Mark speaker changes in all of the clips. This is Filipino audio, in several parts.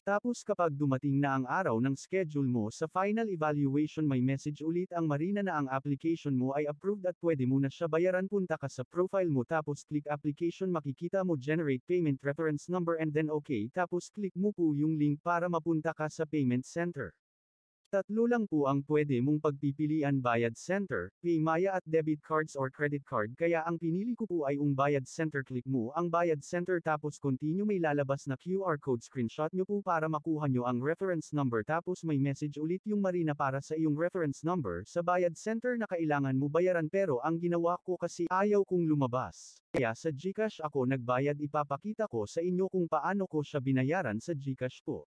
Speaker 1: Tapos kapag dumating na ang araw ng schedule mo sa final evaluation may message ulit ang Marina na ang application mo ay approved at pwede mo na siya bayaran. Punta ka sa profile mo tapos click application. Makikita mo generate payment reference number and then okay. Tapos click mo po yung link para mapunta ka sa payment center. Tatlo lang po ang pwede mong pagpipilian bayad center, Paymaya at debit cards or credit card kaya ang pinili ko po ay ung bayad center click mo ang bayad center tapos continue may lalabas na QR code screenshot nyo po para makuha nyo ang reference number tapos may message ulit yung marina para sa iyong reference number sa bayad center na kailangan mo bayaran pero ang ginawa ko kasi ayaw kong lumabas. Kaya sa Gcash ako nagbayad ipapakita ko sa inyo kung paano ko siya binayaran sa Gcash po.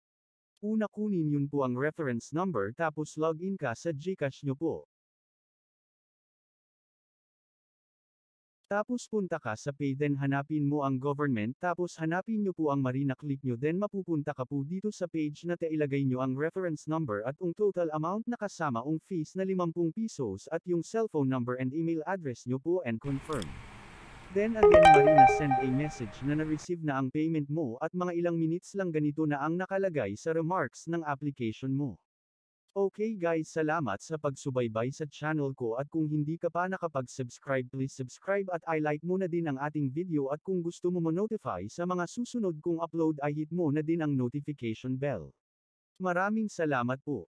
Speaker 1: Una kunin yun po ang reference number tapos login ka sa Gcash nyo po. Tapos punta ka sa pay then hanapin mo ang government tapos hanapin nyo po ang marina click nyo then mapupunta ka po dito sa page na ilagay nyo ang reference number at ang total amount na kasama ang fees na 50 pesos at yung cellphone number and email address nyo po and confirm. Then again Marina send a message na na-receive na ang payment mo at mga ilang minutes lang ganito na ang nakalagay sa remarks ng application mo. Okay guys salamat sa pagsubaybay sa channel ko at kung hindi ka pa nakapag-subscribe please subscribe at i-like mo na din ang ating video at kung gusto mo mo-notify sa mga susunod kong upload ay hit mo na din ang notification bell. Maraming salamat po.